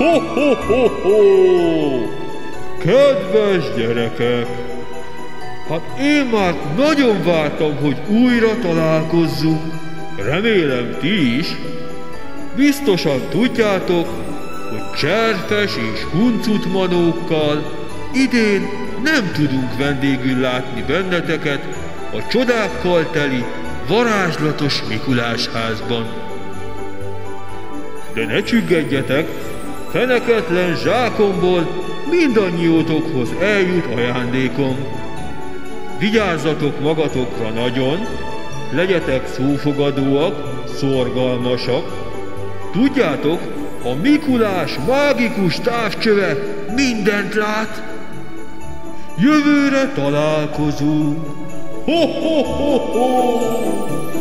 Ho, ho, ho, ho! Kedves gyerekek! Hát én már nagyon vártam, hogy újra találkozzunk. Remélem ti is. Biztosan tudjátok, hogy cserpes és huncut manókkal idén nem tudunk vendégül látni benneteket a csodákkal teli varázslatos Mikulás házban. De ne csüggedjetek, feneketlen zsákomból mindannyiótokhoz eljut ajándékom. Vigyázzatok magatokra nagyon, legyetek szófogadóak, szorgalmasak. Tudjátok, a Mikulás mágikus távcsöve mindent lát. Jövőre találkozunk. Ho, ho, ho, ho!